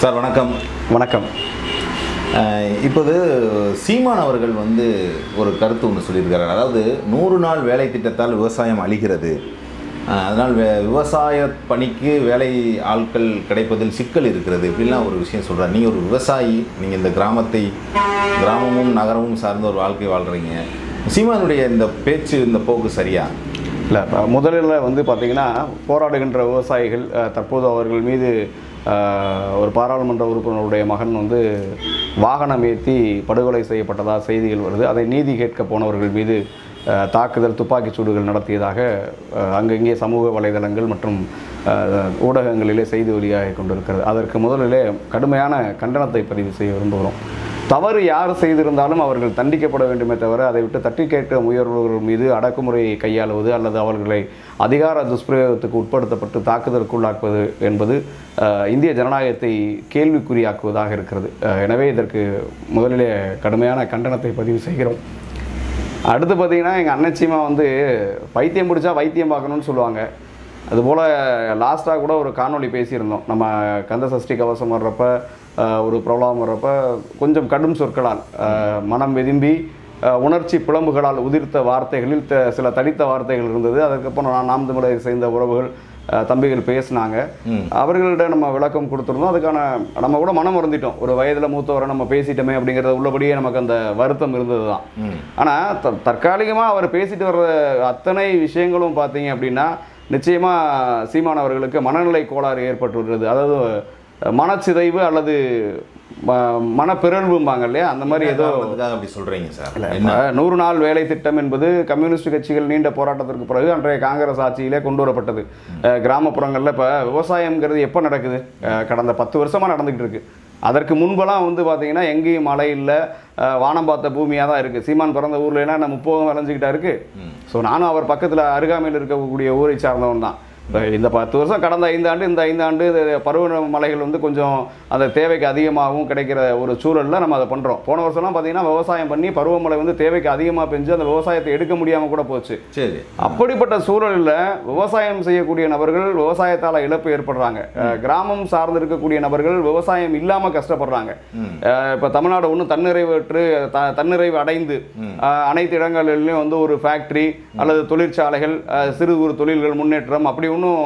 Sir வணக்கம். வணக்கம். இப்போது சீமான் அவர்கள் வந்து ஒரு கருத்து ஒன்று சொல்லியிருக்கிறார். அதாவது நூறு நாள் வேலை திட்டத்தால் விவசாயம் அழிகிறது. அதனால் வே விவசாய பணிக்கு வேலை ஆட்கள் கிடைப்பதில் சிக்கல் இருக்கிறது. இப்படிலாம் ஒரு விஷயம் சொல்கிறார் நீங்கள் ஒரு விவசாயி நீங்கள் இந்த கிராமத்தை கிராமமும் நகரமும் சார்ந்த ஒரு வாழ்க்கை வாழ்கிறீங்க சீமானுடைய இந்த பேச்சு இந்த போக்கு சரியா? இல்லை முதலில் வந்து பார்த்திங்கன்னா போராடுகின்ற விவசாயிகள் தற்போது அவர்கள் மீது ஒரு பாராளுமன்ற உறுப்பினருடைய மகன் வந்து வாகனம் ஏற்றி படுகொலை செய்யப்பட்டதாக செய்திகள் வருது. அதை நீதி கேட்க போனவர்கள் மீது தாக்குதல் துப்பாக்கிச் சூடுகள் நடத்தியதாக அங்கங்கே சமூக வலைதளங்கள் மற்றும் ஊடகங்களிலே செய்தி வெளியாகி கொண்டிருக்கிறது. அதற்கு முதலிலே கடுமையான கண்டனத்தை பதிவு செய்ய விரும்புகிறோம். தவறு யார் செய்திருந்தாலும் அவர்கள் தண்டிக்கப்பட வேண்டுமே தவிர அதை விட்டு தட்டி கேட்க முயல்பவர்கள் மீது அடக்குமுறையை கையாளுவது அல்லது அவர்களை அதிகார துஷ்பிரயோகத்துக்கு உட்படுத்தப்பட்டு தாக்குதலுக்குள்ளாக்குவது என்பது இந்திய ஜனநாயகத்தை கேள்விக்குறியாக்குவதாக இருக்கிறது. எனவே இதற்கு முதலிலே கடுமையான கண்டனத்தை பதிவு செய்கிறோம். அடுத்து பார்த்தீங்கன்னா எங்கள் அண்ணச்சிமா வந்து பைத்தியம் பிடிச்சா வைத்தியம் பார்க்கணும்னு சொல்லுவாங்க. அதுபோல் லாஸ்ட்டாக கூட ஒரு காணொளி பேசியிருந்தோம். நம்ம கந்த சஷ்டி கவசம் வர்றப்போ ஒரு ப்ராப்ளம் வர்றப்ப கொஞ்சம் கடும் சொற்களால் மனம் வெதும்பி உணர்ச்சி பிளம்புகளால் உதிர்த்த வார்த்தைகளில் த- சில தடித்த வார்த்தைகள் இருந்தது. அதுக்கப்புறம் நான் நாம் தமிழரை சேர்ந்த உறவுகள் தம்பிகள் பேசினாங்க. அவர்கள்ட்ட நம்ம விளக்கம் கொடுத்துருந்தோம். அதுக்கான நம்ம கூட மனம் வருந்திட்டோம். ஒரு வயதில் மூத்தவரை நம்ம பேசிட்டோமே அப்படிங்கிறத உள்ளபடியே நமக்கு அந்த வருத்தம் இருந்தது தான் ஆனால் த தற்காலிகமாக அவர் பேசிட்டு வர்ற அத்தனை விஷயங்களும் பார்த்தீங்க அப்படின்னா நிச்சயமாக சீமான் அவர்களுக்கு மனநிலை கோளாறு ஏற்பட்டுள்ளது. அதாவது மனச்சிதைவு அல்லது ம- மனப்பிறழ்வும்பாங்க இல்லையா? அந்த மாதிரி ஏதோ அப்படி சொல்கிறீங்க சார். நூறு நாள் வேலை திட்டம் என்பது கம்யூனிஸ்ட் கட்சிகள் நீண்ட போராட்டத்திற்கு பிறகு அன்றைய காங்கிரஸ் ஆட்சியிலே கொண்டு வரப்பட்டது. கிராமப்புறங்களில் இப்போ விவசாயம்ங்கிறது எப்போ நடக்குது? கடந்த பத்து வருஷமாக நடந்துக்கிட்டு இருக்கு. அதற்கு முன்பெல்லாம் வந்து பார்த்தீங்கன்னா எங்கேயும் மழை இல்லை. வானம் பார்த்த பூமியாக தான் இருக்குது சீமான் பிறந்த ஊர்ல எல்லாம் நம்ம முப்போகம் விளைஞ்சிக்கிட்டா இருக்கு? ஸோ நானும் அவர் பக்கத்தில் அருகாமையில் இருக்கக்கூடிய ஊரை சார்ந்தவன் தான் இந்த பத்து வருஷம் கடந்த ஐந்தாண்டு இந்த ஐந்தாண்டு பருவ மழைகள் வந்து கொஞ்சம் அந்த தேவைக்கு அதிகமாகவும் கிடைக்கிற ஒரு சூழலில் நம்ம அதை பண்ணுறோம் போன வருஷம்லாம் பார்த்தீங்கன்னா விவசாயம் பண்ணி பருவமழை வந்து தேவைக்கு அதிகமாக பெஞ்சு அந்த விவசாயத்தை எடுக்க முடியாமல் கூட போச்சு. சரி. அப்படிப்பட்ட சூழலில் விவசாயம் செய்யக்கூடிய நபர்கள் விவசாயத்தால் இழப்பு ஏற்படுறாங்க. கிராமம் சார்ந்து இருக்கக்கூடிய நபர்கள் விவசாயம் இல்லாமல் கஷ்டப்படுறாங்க. இப்போ தமிழ்நாடு ஒன்றும் தன்னிறைவற்று த தன்னிறைவு அடைந்து அனைத்து இடங்களிலும் வந்து ஒரு ஃபேக்ட்ரி அல்லது தொழிற்சாலைகள் சிறு குறு தொழில்கள் முன்னேற்றம் அப்படி ஒன்றும்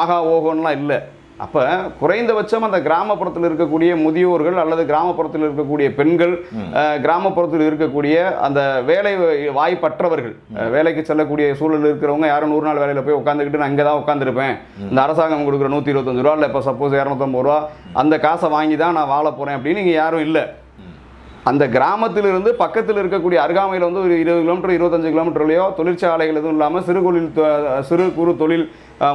ஆகா ஓகோன்லாம் இல்லை. அப்போ குறைந்தபட்சம் அந்த கிராமப்புறத்தில் இருக்கக்கூடிய முதியோர்கள் அல்லது கிராமப்புறத்தில் இருக்கக்கூடிய பெண்கள் கிராமப்புறத்தில் இருக்கக்கூடிய அந்த வேலை வாய்ப்பற்றவர்கள் வேலைக்கு செல்லக்கூடிய சூழல் இருக்கிறவங்க யாரும் நூறு நாள் வேலையில் போய் உட்காந்துக்கிட்டு நான் இங்கே தான் உட்காந்துருப்பேன் இந்த அரசாங்கம் கொடுக்குற நூற்றி இருபத்தஞ்சு ரூபா இல்லை இப்போ சப்போஸ் இரநூத்தம்பது ரூபா அந்த காசை வாங்கி தான் நான் வாழ போகிறேன் அப்படின்னு இங்கே யாரும் இல்லை. அந்த கிராமத்திலிருந்து பக்கத்தில் இருக்கக்கூடிய அருகாமையில் வந்து ஒரு இருபது கிலோமீட்டர் இருபத்தஞ்சு கிலோமீட்டர்லையோ தொழிற்சாலைகள் எதுவும் இல்லாமல் சிறு தொழில் சிறு குறு தொழில்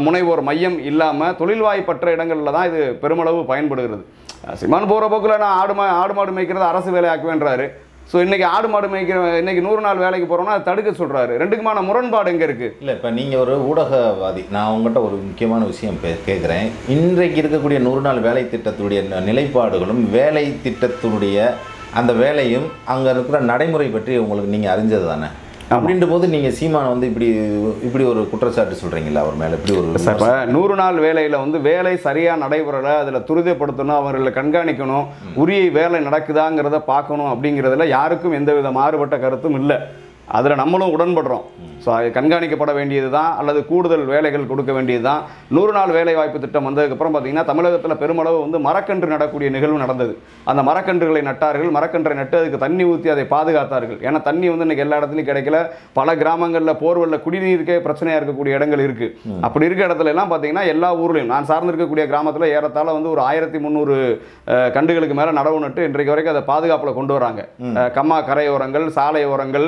முனைவோர் மையம் இல்லாமல் தொழில் வாய்ப்பற்ற இடங்களில் தான் இது பெருமளவு பயன்படுகிறது. அஹ், சிமான் போகிற போக்கில் நான் ஆடு மா ஆடு மாடு மேய்க்கிறது அரசு வேலையாக்குவேன்றாரு. ஸோ இன்னைக்கு ஆடு மாடு மேய்க்கிற இன்னைக்கு நூறு நாள் வேலைக்கு போகிறோம்னா அதை தடுக்க சொல்கிறாரு ரெண்டுக்குமான முரண்பாடு எங்கே இருக்குது இல்லை இப்போ நீங்கள் ஒரு ஊடகவாதி நான் உங்கள்கிட்ட ஒரு முக்கியமான விஷயம் கேட்குறேன் இன்றைக்கு இருக்கக்கூடிய நூறு நாள் வேலை திட்டத்துடைய நிலைப்பாடுகளும் வேலை திட்டத்தினுடைய அந்த வேலையும் அங்கே இருக்கிற நடைமுறை பற்றி உங்களுக்கு நீங்கள் அறிஞ்சது தானே? அப்படின்ற போது நீங்கள் சீமானை வந்து இப்படி இப்படி ஒரு குற்றச்சாட்டு சொல்கிறீங்களா அவர் மேலே? இப்படி ஒரு சார் இப்போ நூறு நாள் வேலையில் வந்து வேலை சரியாக நடைபெறலை அதில் துரிதப்படுத்தணும் அவர்களை கண்காணிக்கணும் உரிய வேலை நடக்குதாங்கிறத பார்க்கணும் அப்படிங்கிறதுல யாருக்கும் எந்தவித மாறுபட்ட கருத்தும் இல்லை. அதில் நம்மளும் உடன்படுறோம். ஸோ அது கண்காணிக்கப்பட வேண்டியது தான் அல்லது கூடுதல் வேலைகள் கொடுக்க வேண்டியது தான் நூறு நாள் வேலை வாய்ப்பு திட்டம் வந்ததுக்கப்புறம் பார்த்தீங்கன்னா தமிழகத்தில் பெருமளவு வந்து மரக்கன்று நடக்கூடிய நிகழ்வு நடந்தது. அந்த மரக்கன்றுகளை நட்டார்கள். மரக்கன்றை நட்டு அதுக்கு தண்ணி ஊற்றி அதை பாதுகாத்தார்கள். ஏன்னா தண்ணி வந்து இன்னைக்கு எல்லா இடத்துலையும் கிடைக்கல. பல கிராமங்களில் போர்வெல்ல குடிநீருக்கே பிரச்சனையாக இருக்கக்கூடிய இடங்கள் இருக்குது அப்படி இருக்க இடத்துல எல்லாம் பார்த்தீங்கன்னா எல்லா ஊர்லையும் நான் சார்ந்திருக்கக்கூடிய கிராமத்தில் ஏறத்தாழ வந்து ஒரு ஆயிரத்தி முந்நூறு கண்டுகளுக்கு மேலே நடவு நட்டு இன்றைக்கு வரைக்கும் அதை பாதுகாப்பில் கொண்டு வராங்க. கம்மா கரையோரங்கள் சாலையோரங்கள்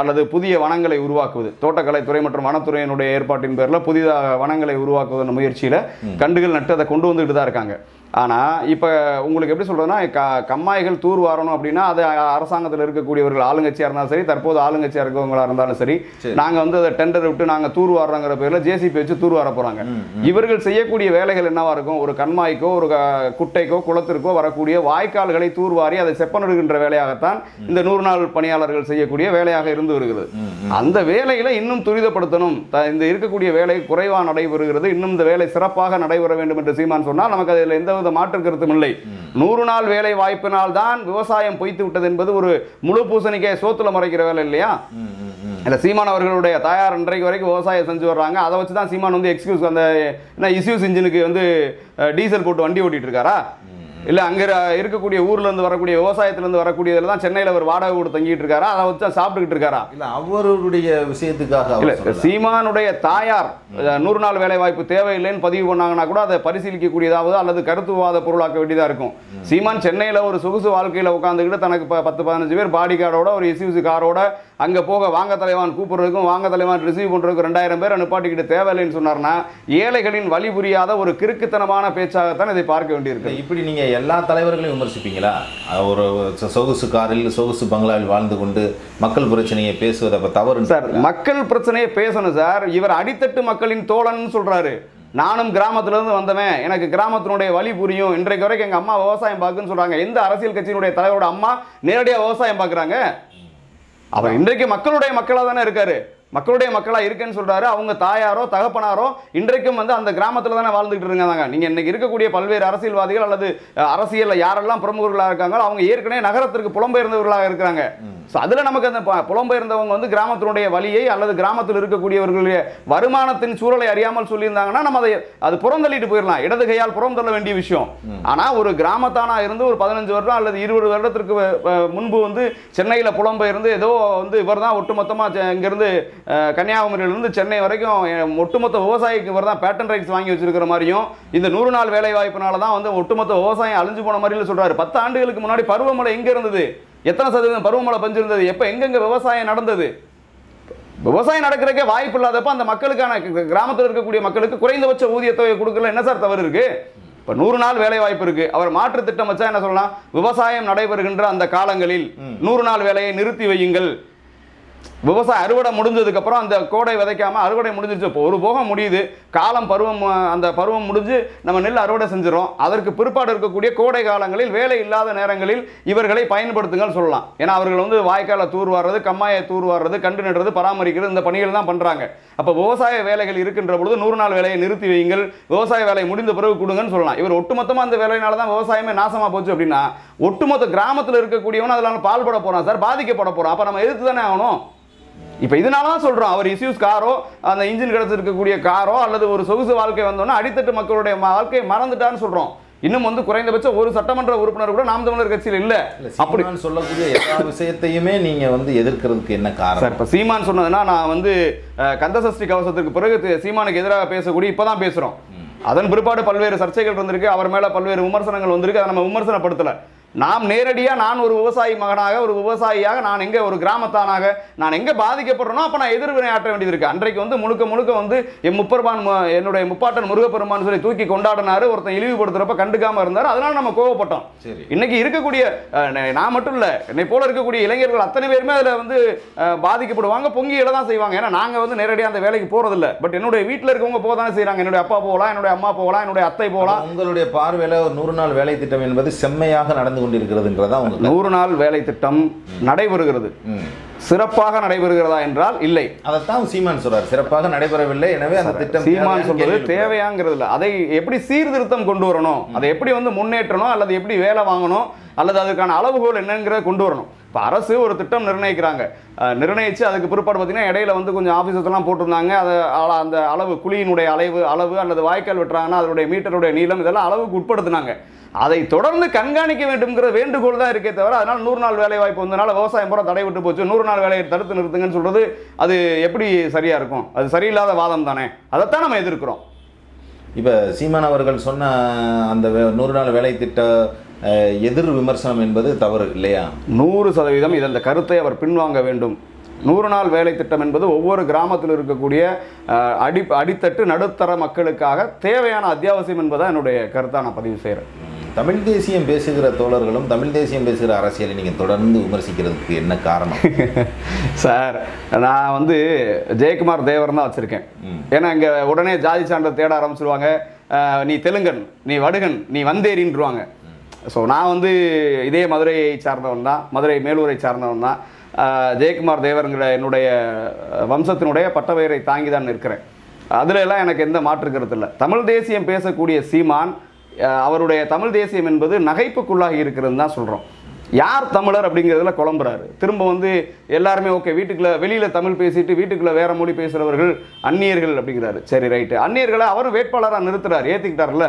அல்லது புதிய வனங்களை உருவாக்குவது. தோட்டக்கலைத்துறை மற்றும் வனத்துறையினுடைய ஏற்பாட்டின் பேரில் புதிதாக வனங்களை உருவாக்குவதன் முயற்சியில் கண்டுகள் நட்டு அதை கொண்டு வந்துக்கிட்டு தான் இருக்காங்க. ஆனால் இப்போ உங்களுக்கு எப்படி சொல்கிறதுனா க கம்மாய்கள் தூர் வாரணும் அப்படின்னா அது அரசாங்கத்தில் இருக்கக்கூடியவர்கள் ஆளுங்கட்சியாக இருந்தாலும் சரி தற்போது ஆளுங்கட்சியாக இருக்கவங்களா இருந்தாலும் சரி. நாங்கள் வந்து அதை டெண்டர் விட்டு நாங்கள் தூர் வாடுறோங்கிற பேரில் ஜேசிபி வச்சு தூர் வார போகிறாங்க இவர்கள் செய்யக்கூடிய வேலைகள் என்னவா இருக்கும்? ஒரு கண்மாய்க்கோ ஒரு குட்டைக்கோ குளத்திற்கோ வரக்கூடிய வாய்க்கால்களை தூர்வாரி அதை செப்பனிடுகின்ற வேலையாகத்தான் இந்த நூறு நாள் பணியாளர்கள் செய்யக்கூடிய வேலையாக இருந்து வருகிறது. அந்த வேலைகளை இன்னும் துரிதப்படுத்தணும். இந்த இருக்கக்கூடிய வேலை குறைவாக நடைபெறுகிறது. இன்னும் இந்த வேலை சிறப்பாக நடைபெற வேண்டும் என்று சீமான் சொன்னால் நமக்கு அதில் எந்த எந்தவித மாற்று கருத்தும் இல்லை. நூறு நாள் வேலை வாய்ப்பினால் தான் விவசாயம் பொய்த்து விட்டது என்பது ஒரு முழு பூசணிக்கை சோத்துல மறைக்கிற வேலை இல்லையா? ம், இல்லை சீமான் அவர்களுடைய தாயார் இன்றைக்கு வரைக்கும் விவசாயம் செஞ்சு வர்றாங்க. அதை வச்சு தான் சீமான் வந்து எக்ஸ்கியூஸ் அந்த என்ன இஸ்யூஸ் இன்ஜினுக்கு வந்து டீசல் போட்டு வண்டி ஓட்டிட்டு இருக்காரா? இல்லை அங்கே இருக்கக்கூடிய ஊர்ல இருந்து வரக்கூடிய விவசாயத்துல இருந்து வரக்கூடியதுல தான் சென்னையில் அவர் வாடகை கொடுத்து தங்கிட்டு இருக்காரா? அதை வச்சு சாப்பிட்டுக்கிட்டு இருக்காரா? இல்ல அவருடைய விஷயத்துக்காக இல்ல. சீமானுடைய தாயார் நூறு நாள் வேலை வாய்ப்பு தேவையில்லைன்னு பதிவு பண்ணாங்கன்னா கூட அதை பரிசீலிக்கக்கூடியதாவது அல்லது கருத்துவாத பொருளாக்க வேண்டியதா இருக்கும். சீமான் சென்னையில ஒரு சொகுசு வாழ்க்கையில உட்காந்துக்கிட்டு தனக்கு பத்து பதினஞ்சு பேர் பாடி கார்டோட ஒரு எஸ்யூசி காரோட அங்க போக வாங்க தலைவான் கூப்பிடுறதுக்கும் வாங்க தலைவான் ரிசீவ் பண்றதுக்கும் ரெண்டாயிரம் பேர் நிப்பாட்டிக்கிட்டு தேவையில்லைன்னு சொன்னார்னா ஏழைகளின் வழி புரியாத ஒரு கிறுக்குத்தனமான பேச்சாகத்தான் இதை பார்க்க வேண்டியிருக்கு. இப்படி நீங்க எல்லா தலைவர்களையும் விமர்சிப்பீங்களா? ஒரு சொகுசு காரில் சொகுசு பங்களாவில் வாழ்ந்து கொண்டு மக்கள் பிரச்சனையை பேசுவது அப்ப தவறு சார் மக்கள் பிரச்சனையை பேசணும் சார். இவர் அடித்தட்டு மக்களின் தோழன் சொல்றாரு. நானும் கிராமத்துல இருந்து வந்தவன். எனக்கு கிராமத்தினுடைய வழி புரியும். இன்றைக்கு வரைக்கும் எங்க அம்மா விவசாயம் பார்க்குன்னு சொல்றாங்க. எந்த அரசியல் கட்சியினுடைய தலைவரோட அம்மா நேரடியா விவசாயம் பார்க்கறாங்க? அவர் இன்றைக்கு மக்களுடைய மக்களாக தானே இருக்காரு. மக்களுடைய மக்களா இருக்கேன்னு சொல்றாரு. அவங்க தாயாரோ தகப்பனாரோ இன்றைக்கும் வந்து அந்த கிராமத்துல தானே வாழ்ந்துகிட்டு இருக்காங்க. நீங்க இன்னைக்கு இருக்கக்கூடிய பல்வேறு அரசியல்வாதிகள் அல்லது அரசியல்ல யாரெல்லாம் பிரமுகர்களாக இருக்காங்களோ அவங்க ஏற்கனவே நகரத்திற்கு புலம்பெயர்ந்தவர்களாக இருக்கிறாங்க. ஸோ அதில் நமக்கு அந்த புலம்பெயர்ந்தவங்க வந்து கிராமத்தினுடைய வழியை அல்லது கிராமத்தில் இருக்கக்கூடியவர்களுடைய வருமானத்தின் சூழலை அறியாமல் சொல்லியிருந்தாங்கன்னா நம்ம அதை அது புறந்தள்ளிட்டு போயிடலாம். இடது கையால் புறம் தள்ள வேண்டிய விஷயம். ஆனால் ஒரு கிராமத்தானா இருந்து ஒரு பதினஞ்சு வருடம் அல்லது இருபது வருடத்திற்கு முன்பு வந்து சென்னையில் புலம்பெயர்ந்து ஏதோ வந்து இவர் தான் ஒட்டுமொத்தமாக இங்கேருந்து கன்னியாகுமரியிலிருந்து சென்னை வரைக்கும் ஒட்டுமொத்த விவசாயிக்கு இவர் தான் பேட்டன் ரைட்ஸ் வாங்கி வச்சிருக்கிற மாதிரியும் இந்த நூறு நாள் வேலை வாய்ப்பினால தான் வந்து ஒட்டுமொத்த விவசாயம் அழிஞ்சு போன மாதிரில சொல்றாரு. பத்து ஆண்டுகளுக்கு முன்னாடி பருவமழை எங்க இருந்தது? எத்தனை சதவீதம் பருவமழை பஞ்சு இருந்தது எப்போ எங்கெங்க விவசாயம் நடந்தது? விவசாயம் நடக்கிறதுக்கே வாய்ப்பு இல்லாதப்ப அந்த மக்களுக்கான கிராமத்தில் இருக்கக்கூடிய மக்களுக்கு குறைந்தபட்ச ஊதியத்தொகை கொடுக்கல. என்ன சார் தவறு இருக்கு? இப்போ நூறு நாள் வேலை வாய்ப்பு இருக்கு. அவர் மாற்று திட்டம் வச்சா என்ன சொல்லலாம்? விவசாயம் நடைபெறுகின்ற அந்த காலங்களில் நூறு நாள் வேலையை நிறுத்தி வையுங்கள். விவசாயம் அறுவடை முடிஞ்சதுக்கப்புறம் அந்த கோடை விதைக்காமல் அறுவடை முடிஞ்சிருச்சு. இப்போ ஒரு போகம் முடியுது. காலம் பருவம் அந்த பருவம் முடிஞ்சு நம்ம நெல் அறுவடை செஞ்சிடும் அதற்கு பிற்பாடு இருக்கக்கூடிய கோடை காலங்களில் வேலை இல்லாத நேரங்களில் இவர்களை பயன்படுத்துங்கள் சொல்லலாம். ஏன்னா அவர்கள் வந்து வாய்க்காலை தூர்வாடுறது கம்மாயை தூர்வாடுறது கண்டு நடுறது பராமரிக்கிறது இந்த பணிகள் தான் பண்ணுறாங்க அப்போ விவசாய வேலைகள் இருக்கின்ற பொழுது நூறு நாள் வேலையை நிறுத்தி வையுங்கள். விவசாய வேலை முடிந்த பிறகு கொடுங்கன்னு சொல்லலாம். இவர் ஒட்டுமொத்தமாக அந்த வேலையினால தான் விவசாயமே நாசமாக போச்சு அப்படின்னா ஒட்டுமொத்த கிராமத்தில் இருக்கக்கூடியவன் அதில் பால்பட போகிறான் சார் பாதிக்கப்பட போகிறோம் அப்போ நம்ம எதிர்த்து தானே ஆகணும்? இப்போ இதனால தான் சொல்கிறோம் அவர் இஸ்யூஸ் காரோ அந்த இன்ஜின் கிடச்சிருக்கக்கூடிய காரோ அல்லது ஒரு சொகுசு வாழ்க்கை வந்தோன்னா அடித்தட்டு மக்களுடைய வாழ்க்கையை மறந்துட்டான்னு சொல்கிறோம் இன்னும் வந்து குறைந்தபட்சம் ஒரு சட்டமன்ற உறுப்பினர் கூட நாம் தமிழர் கட்சியில் இல்லை. அப்படி. சொல்லக்கூடிய எல்லா விஷயத்தையுமே நீங்க வந்து எதிர்க்கிறதுக்கு என்ன சார் காரணம் இப்போ சீமான் சொன்னதுன்னா நான் வந்து கந்தசஷ்டி கவசத்துக்கு பிறகு சீமானுக்கு எதிராக பேசக்கூடிய இப்போ தான் பேசுகிறோம் அதன் பிற்பாடு பல்வேறு சர்ச்சைகள் வந்திருக்கு. அவர் மேலே பல்வேறு விமர்சனங்கள் வந்திருக்கு. அதை நம்ம விமர்சனப்படுத்தலை. நாம் நேரடியாக நான் ஒரு விவசாயி மகனாக ஒரு விவசாயியாக நான் எங்கே ஒரு கிராமத்தானாக நான் எங்கே பாதிக்கப்படுறேனோ அப்போ நான் எதிர்வினை ஆற்ற வேண்டியது இருக்கு அன்றைக்கு வந்து முழுக்க முழுக்க வந்து என் முப்பெருமான் என்னுடைய முப்பாட்டன் முருகப்பெருமான் சொல்லி தூக்கி கொண்டாடினாரு. ஒருத்தன் இழிவுபடுத்துறப்ப கண்டுக்காம இருந்தார். அதனால நம்ம கோவப்பட்டோம். சரி. இன்னைக்கு இருக்கக்கூடிய நான் மட்டும் இல்ல என்னை போல இருக்கக்கூடிய இளைஞர்கள் அத்தனை பேருமே அதுல வந்து பாதிக்கப்படுவாங்க பொங்கி தான் செய்வாங்க. ஏன்னா நாங்க வந்து நேரடியாக அந்த வேலைக்கு போறது இல்ல பட் என்னுடைய வீட்டில் இருக்கவங்க போக தானே செய்றாங்க. என்னுடைய அப்பா போகலாம் என்னுடைய அம்மா போகலாம் என்னுடைய அத்தை போகலாம். உங்களுடைய பார்வையில ஒரு நூறு நாள் வேலை திட்டம் என்பது செம்மையாக நடந்து கொண்டிருக்கிறதுன்றதா. நூறு நாள் வேலை திட்டம் நடைபெறுகிறது. சிறப்பாக நடைபெறுகிறதா என்றால் இல்லை. அதைத்தான் சீமான் சொல்றார். சிறப்பாக நடைபெறவில்லை. எனவே அந்த திட்டம் சீமான் சொல்றது. தேவையாங்கிறது இல்ல அதை எப்படி சீர்திருத்தம் கொண்டு வரணும்? அதை எப்படி வந்து முன்னேற்றணும்? அல்லது எப்படி வேலை வாங்கணும்? அல்லது அதுக்கான அளவுகோல் என்னங்கிறத கொண்டு வரணும். இப்போ அரசு ஒரு திட்டம் நிர்ணயிக்கிறாங்க. அஹ், நிர்ணயிச்சு அதுக்கு பிற்பாடு பார்த்தீங்கன்னா இடையில வந்து கொஞ்சம் ஆஃபீஸர்ஸ்லாம் போட்டிருந்தாங்க. அதை அந்த அளவு குழியினுடைய அளவு அளவு அல்லது வாய்க்கால் வெட்டுறாங்கன்னா அதனுடைய மீட்டருடைய நீளம் இதெல்லாம் அளவுக்கு உட்படுத்தினாங்க. அதை தொடர்ந்து கண்காணிக்க வேண்டும்ங்கிற வேண்டுகோள் தான் இருக்கே தவிர அதனால நூறு நாள் வேலை வாய்ப்பு வந்தனால விவசாயம் பூரா தடை விட்டு போச்சு. நூறு நாள் வேலையை தடுத்து நிறுத்துங்கன்னு சொல்றது அது எப்படி சரியா இருக்கும்? அது சரியில்லாத வாதம் தானே? அதைத்தான் நம்ம எதிர்க்கிறோம். இப்ப சீமான் அவர்கள் சொன்ன அந்த நூறு நாள் வேலை திட்ட எதிர் விமர்சனம் என்பது தவறு இல்லையா? நூறு சதவீதம் இந்த கருத்தை அவர் பின்வாங்க வேண்டும். நூறு நாள் வேலை திட்டம் என்பது ஒவ்வொரு கிராமத்தில் இருக்கக்கூடிய அடி அடித்தட்டு நடுத்தர மக்களுக்காக தேவையான அத்தியாவசியம் என்பதை என்னுடைய கருத்தை நான் பதிவு செய்கிறேன் தமிழ் தேசியம் பேசுகிற தோழர்களும் தமிழ் தேசியம் பேசுகிற அரசியலை நீங்க தொடர்ந்து விமர்சிக்கிறதுக்கு என்ன காரணம்? சார் நான் வந்து ஜெயக்குமார் தேவர் தான் வச்சுருக்கேன். ஏன்னா இங்கே உடனே ஜாதி சான்றை தேட ஆரம்பிச்சிருவாங்க. நீ தெலுங்கன் நீ வடுகன் நீ வந்தேரின்றுவாங்க. ஸோ நான் வந்து இதே மதுரையை சார்ந்தவன் தான் மதுரை மேலூரை சார்ந்தவன் தான். ஜெயக்குமார் தேவருங்கிற என்னுடைய வம்சத்தினுடைய பட்டப்பெயரை தாங்கி தான் இருக்கிறேன் அதுல எல்லாம் எனக்கு எந்த மாற்று கருத்து இல்லை. தமிழ் தேசியம் பேசக்கூடிய சீமான் அவருடைய தமிழ் தேசியம் என்பது நகைப்புக்குள்ளாகி இருக்கிறதுன்னு தான் சொல்கிறோம் யார் தமிழர் அப்படிங்கிறதுல குழம்புறாரு. திரும்ப வந்து எல்லாருமே ஓகே வீட்டுக்குள்ளே வெளியில் தமிழ் பேசிட்டு வீட்டுக்குள்ள வேற மொழி பேசுகிறவர்கள் அந்நியர்கள் அப்படிங்கிறாரு. சரி ரைட்டு. அந்நியர்களை அவரும் வேட்பாளராக நிறுத்துறாரு ஏற்றுக்கிட்டார்ல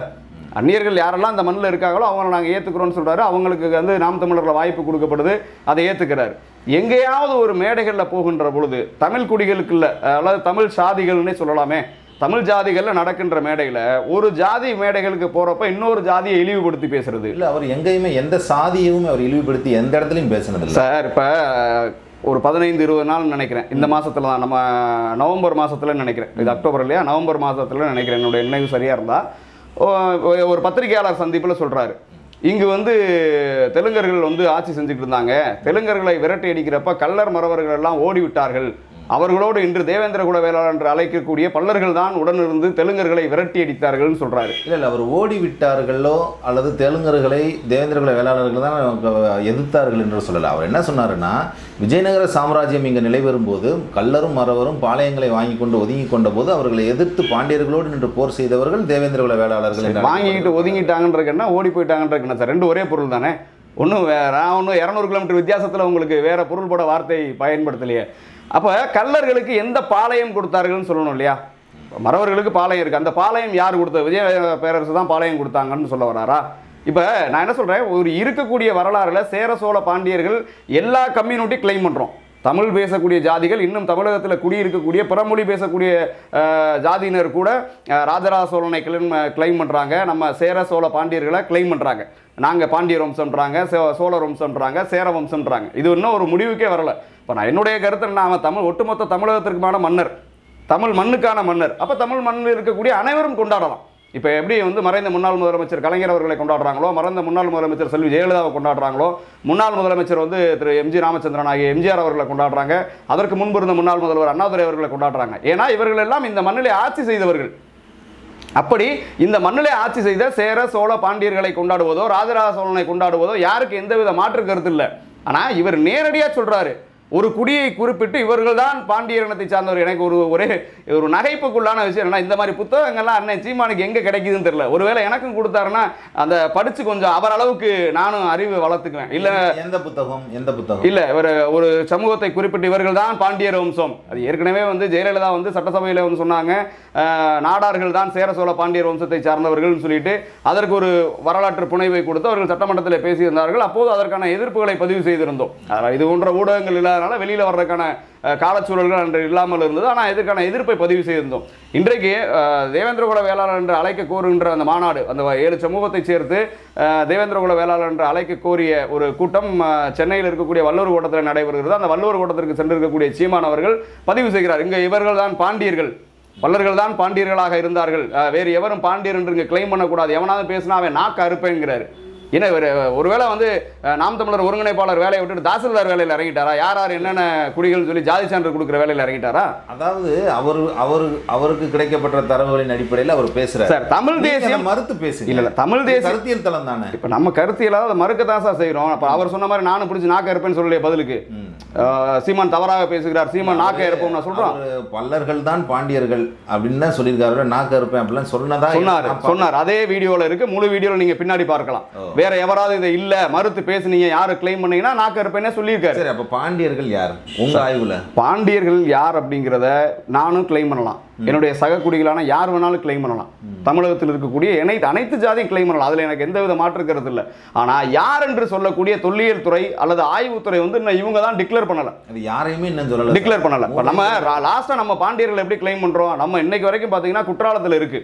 அந்நியர்கள் யாரெல்லாம் அந்த மண்ணில் இருக்காங்களோ அவங்கள நாங்கள் ஏற்றுக்கிறோன்னு சொல்கிறாரு அவங்களுக்கு வந்து நாம் தமிழரில் வாய்ப்பு கொடுக்கப்படுது அதை ஏற்றுக்கிறாரு எங்கேயாவது ஒரு மேடைகளில் போகின்ற பொழுது தமிழ் குடிகளுக்குள்ள அதாவது தமிழ் சாதிகள்னே சொல்லலாமே தமிழ் ஜாதிகளில் நடக்கின்ற மேடையில் ஒரு ஜாதி மேடைகளுக்கு போகிறப்ப இன்னொரு ஜாதியை இழிவுபடுத்தி பேசுறது. இல்ல அவர் எங்கேயுமே எந்த சாதியவும் அவர் இழிவுபடுத்தி எந்த இடத்துலையும் பேசினது சார் இப்போ ஒரு பதினைந்து இருபது நாள் நினைக்கிறேன். இந்த மாசத்துல தான் நம்ம நவம்பர் மாசத்துல நினைக்கிறேன். இது அக்டோபர் இல்லையா? நவம்பர் மாசத்துல நினைக்கிறேன். என்னுடைய நினைவு சரியா இருந்தா. ஓ- ஒரு பத்திரிகையாளர் சந்திப்பில் சொல்றாரு. இங்கு வந்து தெலுங்கர்கள் வந்து ஆட்சி செஞ்சுட்டு இருந்தாங்க. தெலுங்கர்களை விரட்டி அடிக்கிறப்ப கள்ளர் மறவர்கள் எல்லாம் ஓடி விட்டார்கள் அவர்களோடு இன்று தேவேந்திர குல வேளாளர் என்று அழைக்கக்கூடிய பல்லர்கள் தான் உடனிருந்து தெலுங்கர்களை விரட்டி அடித்தார்கள்னு சொல்றாரு. இல்ல இல்ல அவர் ஓடி விட்டார்களோ அல்லது தெலுங்கர்களை தேவேந்திரகுல வேளாளர்கள் தான் எதிர்த்தார்கள் என்று சொல்லல. அவர் என்ன சொன்னாருன்னா விஜயநகர சாம்ராஜ்யம் இங்கு நிலை வரும்போது கள்ளரும் மறவரும் பாளையங்களை வாங்கி கொண்டு ஒதுங்கி கொண்ட போது அவர்களை எதிர்த்து பாண்டியர்களோடு நின்று போர் செய்தவர்கள் தேவேந்திரகுல வேளாளர்கள் என்று வாங்கிக்கிட்டு ஒதுங்கிட்டாங்கன்றதுன்னா ஓடி போயிட்டாங்கன்றதுக்கு சார். ரெண்டு ஒரே பொருள் தானே? ஒன்றும் நான் ஒன்றும் இரநூறு கிலோமீட்டர் வித்தியாசத்தில் உங்களுக்கு வேற பொருள் போட வார்த்தை பயன்படுத்தலையே. அப்போ கள்ளர்களுக்கு எந்த பாளையம் கொடுத்தார்கள்னு சொல்லணும் இல்லையா? மறவர்களுக்கு பாளையம் இருக்குது அந்த பாளையம் யார் கொடுத்தது விஜய பேரரசு தான் பாளையம் கொடுத்தாங்கன்னு சொல்ல வராரா? இப்போ நான் என்ன சொல்கிறேன் ஒரு இருக்கக்கூடிய வரலாறுல சேர சோழ பாண்டியர்கள் எல்லா கம்யூனிட்டி கிளைம் பண்ணுறோம் தமிழ் பேசக்கூடிய ஜாதிகள் இன்னும் தமிழகத்தில் குடியிருக்கக்கூடிய பிறமொழி பேசக்கூடிய ஜாதியினர் கூட ராஜராஜ சோழனை கிளைம் கிளைம் பண்ணுறாங்க நம்ம சேர சோழ பாண்டியர்களை கிளைம் பண்ணுறாங்க நாங்கள் பாண்டிய வம்சம்ன்றாங்க சோ- சோழர் வம்சம்ன்றாங்க சேர வம்சம்ன்றாங்க. இது இன்னும் ஒரு முடிவுக்கே வரலை. இப்போ நான் என்னுடைய கருத்து என்ன தமிழ் ஒட்டுமொத்த தமிழகத்திற்குமான மன்னர் தமிழ் மண்ணுக்கான மன்னர் அப்போ தமிழ் மண்ணில் இருக்கக்கூடிய அனைவரும் கொண்டாடலாம். இப்போ எப்படி வந்து மறைந்த முன்னாள் முதலமைச்சர் கலைஞர் அவர்களை கொண்டாடுறாங்களோ மறைந்த முன்னாள் முதலமைச்சர் செல்வி ஜெயலலிதாவை கொண்டாடுறாங்களோ முன்னாள் முதலமைச்சர் வந்து திரு எம்ஜி ராமச்சந்திரன் ஆகிய எம்ஜிஆர் அவர்களை கொண்டாடுறாங்க அதற்கு முன்பு இருந்த முன்னாள் முதல்வர் அண்ணாதுரை அவர்களை கொண்டாடுறாங்க. ஏன்னா இவர்கள் எல்லாம் இந்த மண்ணிலே ஆட்சி செய்தவர்கள். அப்படி இந்த மண்ணிலே ஆட்சி செய்த சேர சோழ பாண்டியர்களை கொண்டாடுவதோ ராஜராஜ சோழனை கொண்டாடுவதோ யாருக்கு எந்தவித மாற்று கருத்து இல்லை. ஆனால் இவர் நேரடியாக சொல்கிறாரு ஒரு குடியை குறிப்பிட்டு இவர்கள் தான் பாண்டியர் இனத்தை சார்ந்தவர். எனக்கு ஒரு ஒரே ஒரு நகைப்புக்குள்ளான விஷயம் என்னன்னா இந்த மாதிரி புத்தகங்கள்லாம் அண்ணன் சீமானுக்கு எங்க கிடைக்குதுன்னு தெரியல. ஒருவேளை எனக்கும் கொடுத்தாருன்னா அந்த படிச்சு கொஞ்சம் அவர் அளவுக்கு நானும் அறிவு வளர்த்துக்குவேன். இல்ல எந்த புத்தகம்? எந்த புத்தகம்? இல்ல இவர் ஒரு சமூகத்தை குறிப்பிட்டு இவர்கள் தான் பாண்டியர் வம்சம். அது ஏற்கனவே வந்து ஜெயலலிதா வந்து சட்டசபையில் வந்து சொன்னாங்க. நாடார்கள் தான் சேர சோழ பாண்டியர் வம்சத்தை சார்ந்தவர்கள்னு சொல்லிட்டு அதற்கு ஒரு வரலாற்று புனைவை கொடுத்து அவர்கள் சட்டமன்றத்தில் பேசியிருந்தார்கள். அப்போது அதற்கான எதிர்ப்புகளை பதிவு செய்திருந்தோம். இது போன்ற ஊடகங்கள் இல்லாதனால வெளியில் வர்றதுக்கான காலச்சூழல்கள் அன்று இல்லாமல் இருந்தது. ஆனால் இதற்கான எதிர்ப்பை பதிவு செய்திருந்தோம். இன்றைக்கு தேவேந்திரகுல வேளாளர் என்று அழைக்க கோருகின்ற அந்த மாநாடு அந்த ஏழு சமூகத்தை சேர்த்து தேவேந்திரகுல வேளாளர் என்று அழைக்க கோரிய ஒரு கூட்டம் சென்னையில் இருக்கக்கூடிய வல்லூர் கோட்டத்தில் நடைபெறுகிறது. அந்த வல்லூர் கோட்டத்திற்கு சென்றிருக்கக்கூடிய சீமானவர்கள் பதிவு செய்கிறார். இங்கே இவர்கள் தான் பாண்டியர்கள். பல்லர்கள் தான் பாண்டியர்களாக இருந்தார்கள். வேறு எவரும் பாண்டியர் என்று இங்கே கிளைம் பண்ணக்கூடாது. எவனாவது பேசினா அவன் நாக்கு அறுப்பேங்கிறார் ஏன்னா இவர் ஒருவேளை வந்து நாம் தமிழர் ஒருங்கிணைப்பாளர் வேலையை விட்டுட்டு தாசில்தார் வேலையில் இறங்கிட்டாரா? யார் யார் என்னென்ன குடிகள் சொல்லி ஜாதி சான்று கொடுக்குற வேலையில் இறங்கிட்டாரா? அதாவது அவர் அவர் அவருக்கு கிடைக்கப்பட்ட தரவுகளின் அடிப்படையில் அவர் பேசுறாரு. சார் தமிழ் தேசியம் மறுத்து பேசுங்க. இல்ல, இல்ல, தமிழ் இது தேசியம் கருத்தியல் தளம் தானே. இப்போ நம்ம கருத்தியலாக அதை மறுக்க தான் சார் செய்கிறோம் அப்போ அவர் சொன்ன மாதிரி நானும் பிடிச்சி நாக்க இருப்பேன்னு சொல்லலையே பதிலுக்கு. சீமான் தவறாக பேசுகிறார் சீமான் நாக்க இருப்போம் நான் சொல்கிறோம் அவரு பல்லர்கள் தான் பாண்டியர்கள் அப்படின்னு தான் சொல்லியிருக்காரு நாக்க இருப்பேன் அப்படிலாம் சொன்னதா சொன்னார் சொன்னார். அதே வீடியோல இருக்கு முழு வீடியோல நீங்க பின்னாடி பார்க்கலாம். வேற எவராவது இதை இல்ல மறுத்து பேசுனீங்க யாரு கிளைம் பண்ணீங்கன்னா நாக்க இருப்பேனே சொல்லியிருக்காரு. சரி அப்ப பாண்டியர்கள் யார்? உங்க ஆய்வுல. பாண்டியர்கள் யார் அப்படிங்கிறத நானும் கிளைம் பண்ணலாம். என்னுடைய சக குடிகளான யார் வேணாலும் கிளைம் பண்ணலாம். தமிழகத்தில் இருக்கக்கூடிய அனைத்து அனைத்து ஜாதியும் கிளைம் பண்ணலாம். அதுல எனக்கு எந்தவித மாற்று கருத்து இல்லை. ஆனா யார் என்று சொல்லக்கூடிய தொல்லியல் துறை அல்லது ஆய்வுத்துறை வந்து இன்னும் இவங்க தான் டிக்ளேர் பண்ணல. அது யாரையுமே இன்னும் சொல்லல. டிக்ளேர் பண்ணல. இப்போ நம்ம லாஸ்ட்டாக நம்ம பாண்டியர்கள் எப்படி கிளைம் பண்றோம்? நம்ம இன்னைக்கு வரைக்கும் பார்த்தீங்கன்னா குற்றாலத்தில் இருக்கு.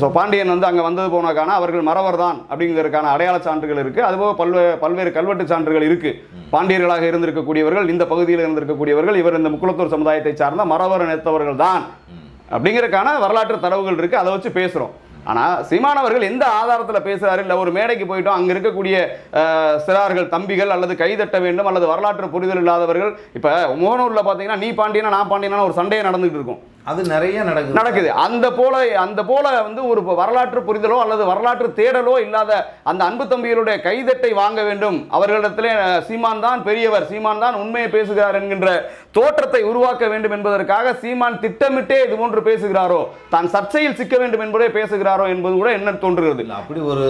ஸோ பாண்டியன் வந்து அங்கே வந்தது போனதுக்கான அவர்கள் மறவர் தான் அப்படிங்கிறதுக்கான அடையாள சான்றுகள் இருக்கு. அதுபோக பல்வேறு பல்வேறு கல்வெட்டு சான்றுகள் இருக்கு. பாண்டியர்களாக இருந்திருக்கக்கூடியவர்கள் இந்த பகுதியில் இருந்திருக்கக்கூடியவர்கள் இவர் இந்த முக்குளத்தூர் சமுதாயத்தை சார்ந்த மறவர் இனத்தவர்கள் தான். அப்படிங்கிறதுக்கான வரலாற்று தரவுகள் இருக்குது அதை வச்சு பேசுகிறோம் ஆனால் சீமானவர்கள் எந்த ஆதாரத்தில் பேசுகிறார் இல்லை ஒரு மேடைக்கு போயிட்டோம் அங்கே இருக்கக்கூடிய சிறார்கள் தம்பிகள் அல்லது கைதட்ட வேண்டும் அல்லது வரலாற்று புரிதல் இல்லாதவர்கள் இப்போ முகநூர்ல பார்த்தீங்கன்னா நீ பாண்டியனா நான் பாண்டியனா ஒரு சண்டையே நடந்துகிட்டு இருக்கும். அது நிறைய நடக்குது. நடக்குது. அந்த போல அந்த போல வந்து ஒரு வரலாற்று புரிதலோ அல்லது வரலாற்று தேடலோ இல்லாத அந்த அன்பு தம்பிகளுடைய கைதட்டை வாங்க வேண்டும். அவர்களிடத்திலே சீமான் தான் பெரியவர். சீமான் தான் உண்மையை பேசுகிறார் என்கின்ற தோற்றத்தை உருவாக்க வேண்டும் என்பதற்காக சீமான் திட்டமிட்டே இது போன்று பேசுகிறாரோ தான் சர்ச்சையில் சிக்க வேண்டும் என்பதே பேசுகிறாரோ என்பது கூட என்ன தோன்றுகிறது? இல்ல அப்படி ஒரு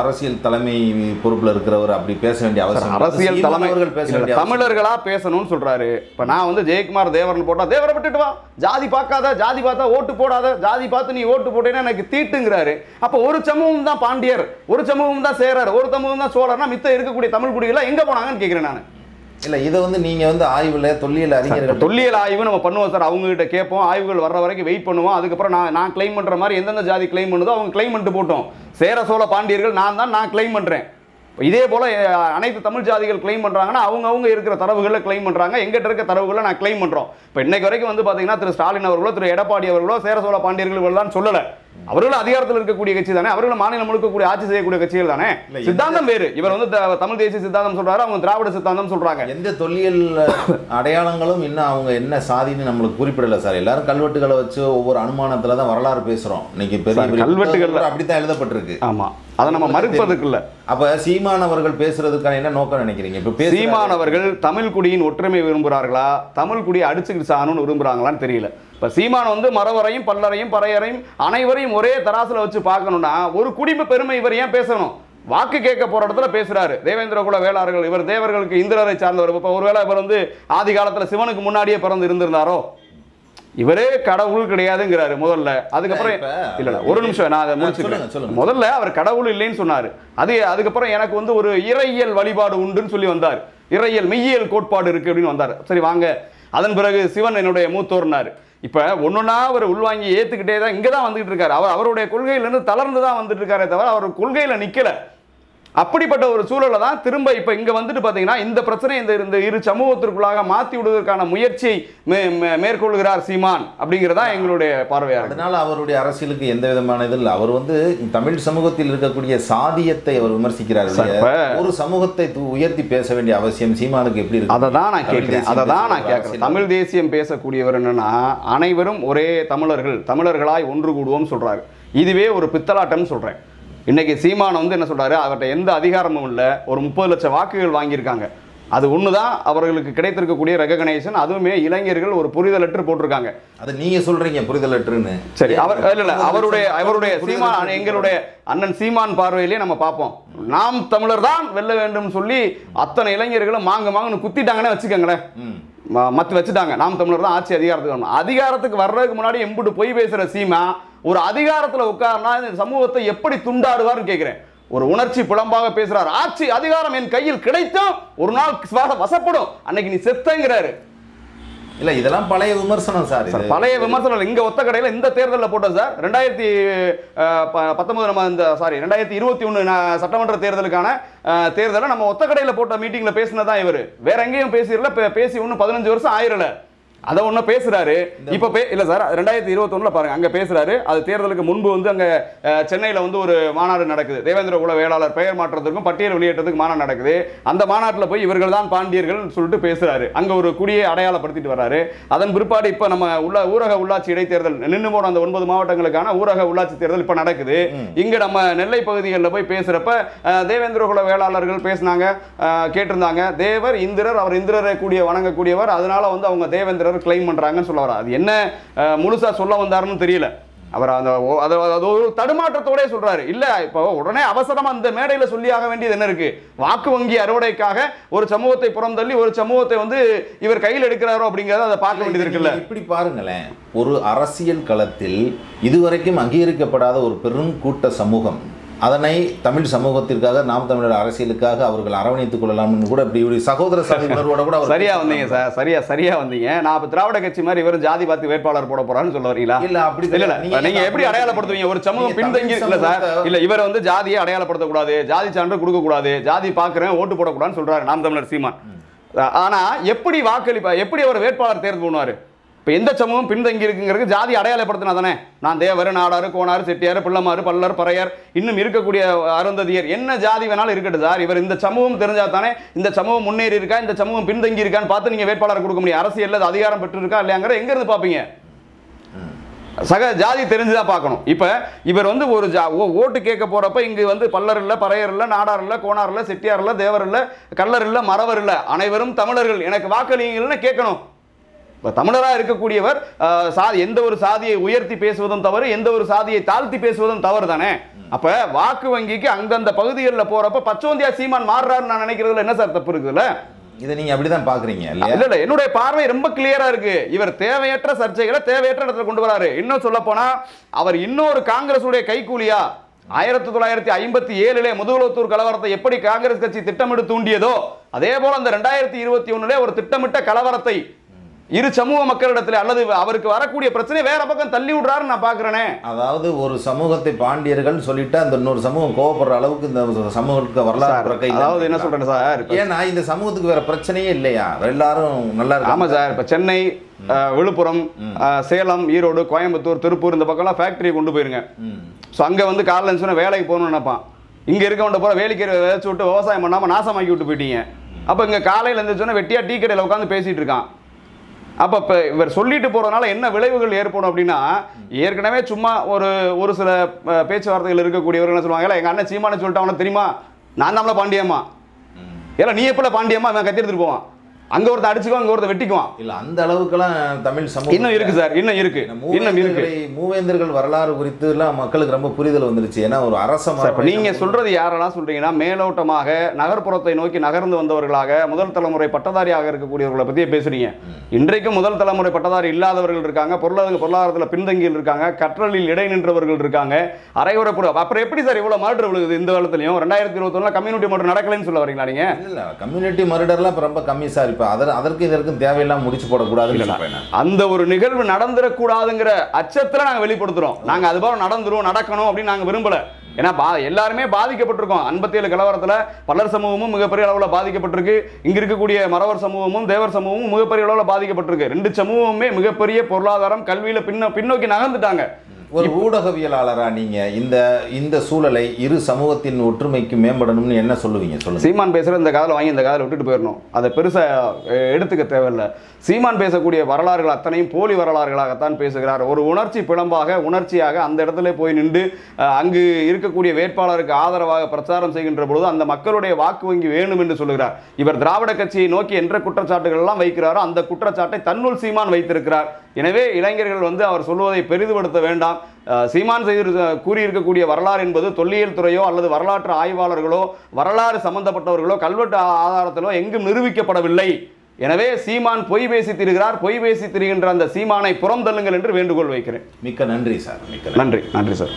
அரசியல் தலைமை பொறுப்புல இருக்கிறவர் அப்படி பேச வேண்டிய அவசியம். அரசியல் சீமான் தலைமை அவர்கள் பேச தமிழர்களா பேசணும்னு சொல்றாரு. இப்ப நான் வந்து ஜெயக்குமார் தேவரன் போட்டா தேவரை விட்டுட்டு வா. ஜாதி பார்க்காத ஜாதி பார்த்தா ஓட்டு போடாத ஜாதி பார்த்து நீ ஓட்டு போட்டேன்னா எனக்கு தீட்டுங்கிறாரு. அப்ப ஒரு சமூகம் தான் பாண்டியர் ஒரு சமூகம் தான் சேரர் ஒரு சமூகம் தான் சோழர்னா மித்த இருக்கக்கூடிய தமிழ் குடிகள் எங்க போனாங்கன்னு கேக்குறேன் நான். இல்ல இதை வந்து நீங்க வந்து ஆய்வுல தொல்லியல் அறிஞர்கள் தொல்லியல் ஆய்வு நம்ம பண்ணுவோம் சார் அவங்க கிட்ட கேட்போம் ஆய்வுகள் வர்ற வரைக்கும் வெயிட் பண்ணுவோம். அதுக்கப்புறம் நான் நான் கிளைம் பண்ற மாதிரி எந்தெந்த ஜாதி கிளைம் பண்ணுதோ அவங்க கிளைம் பண்ணிட்டு போட்டோம். சேர சோழ பாண்டியர்கள் நான் தான் நான் கிளைம் இப்ப இதே போல அனைத்து தமிழ் ஜாதிகள் கிளைம் பண்றாங்கன்னா அவங்க அவங்க இருக்கிற தரவுகளை கிளைம் பண்றாங்க. எங்கிட்ட இருக்க தரவுகளை நான் கிளைம் பண்றோம். இப்போ இன்னைக்கு வரைக்கும் வந்து பாத்தீங்கன்னா திரு ஸ்டாலின் அவர்களோ திரு எடப்பாடி அவர்களோ சேர சோழ பாண்டியர்கள் தான் சொல்லல. அவர்களும் அதிகாரத்தில் இருக்கக்கூடிய கட்சி தானே. அவர்களும் மாநிலம் முழுக்க கூடிய ஆட்சி செய்யக்கூடிய கட்சிகள் தானே. சித்தாந்தம் வேறு. இவர் வந்து தமிழ் தேசிய சித்தாந்தம் சொல்றாரு அவங்க திராவிட சித்தாந்தம் சொல்றாங்க. எந்த தொல்லியல் அடையாளங்களும் இன்னும் அவங்க என்ன சாதின்னு நம்மளுக்கு குறிப்பிடல சார். எல்லாரும் கல்வெட்டுகளை வச்சு ஒவ்வொரு அனுமானத்துல தான் வரலாறு பேசுறோம். இன்னைக்கு பெரிய புத்தகங்கள் அப்படித்தான் எழுதப்பட்டிருக்கு. ஆமா. அதை நம்ம மறுப்பதற்கு இல்ல அப்ப சீமான் அவர்கள் பேசுறதுக்கான என்ன நோக்கம் நினைக்கிறீங்க? இப்ப. சீமானவர்கள் தமிழ் குடியின் ஒற்றுமை விரும்புகிறார்களா? தமிழ் குடியை அடிச்சுக்கிட்டு சாகணும்னு விரும்புறாங்களான்னு தெரியல. இப்ப சீமான் வந்து மறவரையும் பல்லரையும் பறையரையும் அனைவரையும் ஒரே தராசுல வச்சு பார்க்கணும்னா ஒரு குடிப்பு பெருமை இவர் ஏன் பேசணும்? வாக்கு கேட்க போற இடத்துல பேசுறாரு. தேவேந்திர குல வேளாளர்கள் இவர் தேவர்களுக்கு இந்திரரை சார்ந்தவர். இப்ப ஒருவேளை இவர் வந்து ஆதி காலத்துல சிவனுக்கு முன்னாடியே பிறந்து இருந்திருந்தாரோ? இவரே கடவுள் கிடையாதுங்கிறாரு முதல்ல. அதுக்கப்புறம் இல்ல இல்ல, ஒரு நிமிஷம் நான் அதை முடிச்சுக்கிறேன். முதல்ல அவர் கடவுள் இல்லைன்னு சொன்னார். அது அதுக்கப்புறம் எனக்கு வந்து ஒரு இறையியல் வழிபாடு உண்டுன்னு சொல்லி வந்தார். இறையியல் மெய்யியல் கோட்பாடு இருக்கு அப்படின்னு வந்தார். சரி வாங்க. அதன் பிறகு சிவன் என்னுடைய மூத்தோர்னார். இப்ப ஒன்னொன்னா அவர் உள்வாங்கி ஏத்துக்கிட்டே தான் இங்க தான் வந்துகிட்டு இருக்காரு. அவர் அவருடைய கொள்கையிலிருந்து தளர்ந்து தான் வந்துட்டு இருக்காரே தவிர அவர் கொள்கையில நிக்கல. அப்படிப்பட்ட ஒரு சூழலை தான் திரும்ப இப்ப இங்க வந்துட்டு பாத்தீங்கன்னா இந்த பிரச்சனை இந்த இந்த இரு சமூகத்திற்குள்ளாக மாத்தி விடுவதற்கான முயற்சியை மேற்கொள்கிறார் சீமான் அப்படிங்கிறதா எங்களுடைய பார்வையா இருக்கு. அதனால அவருடைய அரசியலுக்கு எந்த விதமான இது இல்லை. அவர் வந்து தமிழ் சமூகத்தில் இருக்கக்கூடிய சாதியத்தை அவர் விமர்சிக்கிறார் ஒரு சமூகத்தை உயர்த்தி பேச வேண்டிய அவசியம் சீமானுக்கு எப்படி இருக்கு? அதை தான் நான் கேட்கிறேன். அதை தான் நான் கேட்கிறேன். தமிழ் தேசியம் பேசக்கூடியவர் என்னன்னா அனைவரும் ஒரே தமிழர்கள் தமிழர்களாய் ஒன்று கூடுவோம் சொல்றாரு. இதுவே ஒரு பித்தலாட்டம்னு சொல்றேன். இன்னைக்கு சீமான் வந்து என்ன சொல்றாரு? அவர்கிட்ட எந்த அதிகாரமும் இல்லை. ஒரு முப்பது லட்சம் வாக்குகள் வாங்கியிருக்காங்க. அது ஒன்று தான் அவர்களுக்கு கிடைத்திருக்கக்கூடிய ரெகக்னைசேஷன் அதுவுமே இளைஞர்கள் ஒரு புரிதலற்று போட்டிருக்காங்க. அது நீங்க சொல்றீங்க புரிதல் அற்றுன்னு சரி அவர் இல்ல இல்ல அவருடைய அவருடைய சீமான் எங்களுடைய அண்ணன் சீமான் பார்வையிலே நம்ம பார்ப்போம். நாம் தமிழர் தான் வெல்ல வேண்டும் சொல்லி அத்தனை இளைஞர்களும் மாங்க மாங்கன்னு குத்திட்டாங்கன்னு வச்சுக்கோங்களேன். மற்ற வச்சுட்டாங்க. நாம் தமிழர் தான் ஆட்சி அதிகாரத்துக்கு வரணும். அதிகாரத்துக்கு வர்றதுக்கு முன்னாடி எம்புட்டு பொய் பேசுகிற சீமா ஒரு அதிகாரத்தில் உட்கார்னா இந்த சமூகத்தை எப்படி துண்டாடுவார்னு கேட்குறேன் ஒரு உணர்ச்சி புலம்பாக பேசுறாரு. ஆட்சி அதிகாரம் என் கையில் கிடைத்தும் ஒரு நாள் வசப்படும். அன்னைக்கு நீ செத்தங்கிறாரு. இல்ல இதெல்லாம் பழைய விமர்சனம் சார். சார். பழைய விமர்சனம் இங்க ஒத்த கடையில இந்த தேர்தலில் போட்டோம் சார். ரெண்டாயிரத்தி பத்தொன்பது நம்ம இந்த சாரி ரெண்டாயிரத்தி இருபத்தி ஒன்று சட்டமன்ற தேர்தலுக்கான தேர்தலை நம்ம ஒத்த கடையில போட்ட மீட்டிங்ல பேசினதான் இவர். வேற எங்கேயும் பேசிடல. பேசி ஒன்றும் பதினஞ்சு வருஷம் ஆயிரல. அதை ஒன்று பேசுறாரு. இப்போ பே இல்லை சார் ரெண்டாயிரத்தி இருபத்தொன்னுல பாருங்க அங்க பேசுறாரு. அது தேர்தலுக்கு முன்பு வந்து அங்க சென்னையில வந்து ஒரு மாநாடு நடக்குது. தேவேந்திர குல வேளாளர் பெயர் மாற்றத்துக்கும் பட்டியல் வெளியேற்றத்துக்கு மாநாடு நடக்குது. அந்த மாநாட்டில் போய் இவர்கள் தான் பாண்டியர்கள் சொல்லிட்டு பேசுறாரு. அங்க ஒரு குடியை அடையாளப்படுத்திட்டு வர்றாரு. அதன் பிற்பாடு இப்போ நம்ம உள்ள ஊரக உள்ளாட்சி இடைத்தேர்தல் நின்று போன அந்த ஒன்பது மாவட்டங்களுக்கான ஊரக உள்ளாட்சி தேர்தல் இப்போ நடக்குது. இங்க நம்ம நெல்லை பகுதிகளில் போய் பேசுறப்ப அஹ், தேவேந்திர குல வேளாளர்கள் பேசினாங்க கேட்டிருந்தாங்க. தேவர் இந்திரர் அவர் இந்திரரை கூடிய வணங்கக்கூடியவர். அதனால வந்து அவங்க தேவேந்திரர் கிளைம் பண்றாங்கன்னு சொல்ல வர அது என்ன அஹ், முழுசா சொல்ல வந்தாருன்னு தெரியல. அவர் அந்த அது அது ஒரு தடுமாற்றத்தோடே சொல்றாரு. இல்ல இப்போ உடனே அவசரமா அந்த மேடையில சொல்லியாக வேண்டியது என்ன இருக்கு? வாக்கு வங்கி அறுவடைக்காக ஒரு சமூகத்தை புறந்தள்ளி ஒரு சமூகத்தை வந்து இவர் கையில் எடுக்கிறாரோ அப்படிங்கறத அதை பார்க்க வேண்டியது இருக்குல்ல? இப்படி பாருங்களேன். ஒரு அரசியல் களத்தில் இதுவரைக்கும் அங்கீகரிக்கப்படாத ஒரு பெரும் கூட்ட சமூகம் அதனை தமிழ் சமூகத்திற்காக நாம் தமிழர் அரசியலுக்காக அவர்கள் அரவணைத்துக் கொள்ளலாம்னு கூட இப்படி ஒரு சகோதர சமூக உணர்வோட கூட சரியா வந்தீங்க சார் சரியா சரியா வந்தீங்க. நான் இப்ப திராவிட கட்சி மாதிரி இவரும் ஜாதி பார்த்து வேட்பாளர் போட போறான்னு சொல்ல வரீங்களா? இல்ல அப்படி இல்ல நீங்க எப்படி அடையாளப்படுத்துவீங்க? ஒரு சமூகம் பின்தங்கி இல்ல சார். இல்ல இவரை வந்து ஜாதியை அடையாளப்படுத்த கூடாது ஜாதி சான்று கொடுக்க கூடாது ஜாதி பாக்குறேன் ஓட்டு போடக்கூடாதுன்னு சொல்றாரு நாம் தமிழர் சீமான். ஆனா எப்படி வாக்களிப்பா எப்படி அவர் வேட்பாளர் தேர்வு பண்ணுவாரு இப்போ எந்த சமூகம் பின்தங்கி இருக்குங்கிறது ஜாதி அடையாளப்படுத்தினா தானே நான் தேவர் நாடாரு கோனாரு செட்டியார் பிள்ளமாறு பல்லர் பறையர் இன்னும் இருக்கக்கூடிய அருந்ததியர். என்ன ஜாதி வேணாலும் இருக்கட்டும் சார். இவர் இந்த சமூகம் தெரிஞ்சா தானே இந்த சமூகம் முன்னேறி இருக்கா? இந்த சமூகம் பின்தங்கி இருக்கான்னு பார்த்து நீங்கள் வேட்பாளர் கொடுக்க முடியும். அரசியல் அது அதிகாரம் பெற்று இருக்கா இல்லையாங்கிற எங்கேருந்து பார்ப்பீங்க? சக ஜாதி தெரிஞ்சுதான் பார்க்கணும். இப்போ இவர் வந்து ஒரு ஜா ஓ- ஓட்டு கேட்க போகிறப்ப இங்கே வந்து பல்லர் இல்லை பறையர் இல்லை நாடார் இல்லை கோனார் இல்லை செட்டியார் இல்லை தேவர் இல்லை கல்லர் இல்லை மறவர் இல்லை. அனைவரும் தமிழர்கள். எனக்கு வாக்களிங்கள்னு கேட்கணும். தமிழராக இருக்கக்கூடியவர் எந்த ஒரு சாதியை உயர்த்தி பேசுவதும் தவறு எந்த ஒரு சாதியை தாழ்த்தி பேசுவதும் தவறு தானே? அப்ப வாக்கு வங்கிக்கு அந்தந்த பகுதிகளில் போறப்ப பச்சோந்தியா சீமான் மாறுறாருன்னு நான் நினைக்கிறதுல என்ன சார் தப்பு இருக்குதுல்ல? இதை நீங்க அப்படிதான் பாக்குறீங்க இல்ல இல்ல என்னுடைய பார்வை ரொம்ப கிளியரா இருக்கு. இவர் தேவையற்ற சர்ச்சைகளை தேவையற்ற இடத்துல கொண்டு வராரு. இன்னும் சொல்ல போனா அவர் இன்னொரு காங்கிரஸ் உடைய கைக்கூலியா ஆயிரத்தி தொள்ளாயிரத்தி ஐம்பத்தி ஏழுல முதுகுலத்தூர் கலவரத்தை எப்படி காங்கிரஸ் கட்சி திட்டமிட்டு தூண்டியதோ அதே போல அந்த ரெண்டாயிரத்தி இருபத்தி ஒண்ணுல ஒரு திட்டமிட்ட கலவரத்தை இரு சமூக மக்களிடத்துல அல்லது அவருக்கு வரக்கூடிய பிரச்சனை வேற பக்கம் தள்ளி விடுறாருன்னு நான் பாக்குறேனே. அதாவது ஒரு சமூகத்தை பாண்டியர்கள் சொல்லிட்டு அந்த இன்னொரு சமூகம் கோவப்படுற அளவுக்கு இந்த சமூகத்துக்கு வரலாறு அதாவது என்ன சொல்றேன் சார் ஏன்னா இந்த சமூகத்துக்கு வேற பிரச்சனையே இல்லையா? எல்லாரும் நல்லா ஆமா இருக்காங்க சார் இப்ப சென்னை விழுப்புரம் சேலம் ஈரோடு கோயம்புத்தூர் திருப்பூர் இந்த பக்கம்லாம் ஃபேக்டரியை கொண்டு போயிருங்க. ஸோ அங்கே வந்து காலைல இருந்துச்சுன்னா வேலைக்கு போகணும்னு நினைப்பான். இங்கே இருக்கவன்ட்ட போகிற வேலைக்கு விதைச்சு விட்டு விவசாயம் பண்ணாமல் நாசமாக்கி விட்டு போயிட்டீங்க. அப்போ இங்கே காலையில் இருந்துச்சுன்னா வெட்டியாக டீ கடையில் உட்காந்து பேசிகிட்டு இருக்கான். அப்போ இப்போ இவர் சொல்லிட்டு போகிறதுனால என்ன விளைவுகள் ஏற்படும் அப்படின்னா ஏற்கனவே சும்மா ஒரு ஒரு சில பேச்சுவார்த்தைகள் இருக்கக்கூடியவர்கள் என்ன சொல்லுவாங்க எங்கள் அண்ணன் சீமானு சொல்லிட்டு அவனை தெரியுமா? நான் தான்ல பாண்டியம்மா. ஏன்னா நீ எப்பல பாண்டியம்மா? அவன் கத்தி எடுத்துட்டு போவான். அங்கே ஒருத்தன் அடிச்சுக்குவான் அங்கே ஒருத்தன் வெட்டிக்குவான். இல்ல அந்த அளவுக்குலாம் தமிழ் சமூகம் இன்னும் இருக்கு சார் இன்னும் இருக்கு இன்னும் இருக்கு. மூவேந்தர்களை- வரலாறு குறித்து எல்லாம் மக்களுக்கு ரொம்ப புரிதல் வந்துருச்சு. ஏன்னா ஒரு அரச நீங்க சொல்றது யாரெல்லாம் சொல்றீங்கன்னா மேலோட்டமாக நகர்ப்புறத்தை நோக்கி நகர்ந்து வந்தவர்களாக முதல் தலைமுறை பட்டதாரியாக இருக்கக்கூடியவர்களை பத்தியே பேசுறீங்க. இன்றைக்கும் முதல் தலைமுறை பட்டதாரி இல்லாதவர்கள் இருக்காங்க பொருளாதார பொருளாதாரத்தில் பின்தங்கியில் இருக்காங்க கற்றலில் இடை நின்றவர்கள் இருக்காங்க அரைகுறை புற அப்புறம் எப்படி சார் இவ்வளவு மர்டர் விழுகுது இந்த காலத்துலயும்? ரெண்டாயிரத்தி இருபத்தொன்னுல கம்யூனிட்டி மர்டர் நடக்கலைன்னு சொல்ல வரீங்களா நீங்க? இல்ல கம்யூனிட்டி மர்டர்லாம் ரொம்ப கம்மி சார். இப்ப அதர் அதற்கு இதற்கும் தேவையெல்லாம் முடிச்சு நான். அந்த ஒரு நிகழ்வு நடந்துடக்கூடாதுங்கிற அச்சத்துல நாங்க வெளிப்படுத்துறோம். நாங்க அது போல நடந்துரும் நடக்கணும் அப்படின்னு நாங்க விரும்பல. ஏன்னா பா எல்லாருமே பாதிக்கப்பட்டிருக்கோம். ஐம்பத்தி ஏழு கலவரத்துல பலர் சமூகமும் மிகப்பெரிய அளவுல பாதிக்கப்பட்டிருக்கு. இங்க இருக்கக்கூடிய மறவர் சமூகமும் தேவர் சமூகமும் மிகப்பெரிய அளவுல பாதிக்கப்பட்டிருக்கு. ரெண்டு சமூகமுமே மிகப்பெரிய பொருளாதாரம் கல்வியில பின்ன பின்னோக்கி நகர்ந்துட்டாங்க. ஒரு ஊடகவியலாளரா நீங்க இந்த இந்த சூழலை இரு சமூகத்தின் ஒற்றுமைக்கு மேம்படணும்னு என்ன சொல்லுவீங்க? சொல்லுங்க. சீமான் பேசுகிற இந்த காதில் வாங்கி இந்த காதில் விட்டுட்டு போயிடணும் அதை பெருசாக எடுத்துக்க தேவையில்லை. சீமான் பேசக்கூடிய வரலாறுகள் அத்தனையும் போலி வரலாறுகளாகத்தான் பேசுகிறார். ஒரு உணர்ச்சி பிளம்பாக உணர்ச்சியாக அந்த இடத்துல போய் நின்று அங்கு இருக்கக்கூடிய வேட்பாளருக்கு ஆதரவாக பிரச்சாரம் செய்கின்ற பொழுது அந்த மக்களுடைய வாக்கு வங்கி வேணும் என்று சொல்லுகிறார். இவர் திராவிட கட்சியை நோக்கி என்ற குற்றச்சாட்டுகள் எல்லாம் வைக்கிறாரோ அந்த குற்றச்சாட்டை தன்னுள் சீமான் வைத்திருக்கிறார். எனவே இளைஞர்கள் வந்து அவர் சொல்வதை பெரிதுபடுத்த வேண்டாம். சீமான் செய்து கூறியிருக்கக்கூடிய வரலாறு என்பது தொல்லியல் துறையோ அல்லது வரலாற்று ஆய்வாளர்களோ வரலாறு சம்பந்தப்பட்டவர்களோ கல்வெட்டு ஆதாரத்திலோ எங்கும் நிரூபிக்கப்படவில்லை. எனவே சீமான் பொய் பேசி திரிகிறார் பொய் பேசி திரிகின்ற அந்த சீமானை புறம் தள்ளுங்கள் என்று வேண்டுகோள் வைக்கிறேன். மிக்க நன்றி சார் மிக்க நன்றி நன்றி சார்.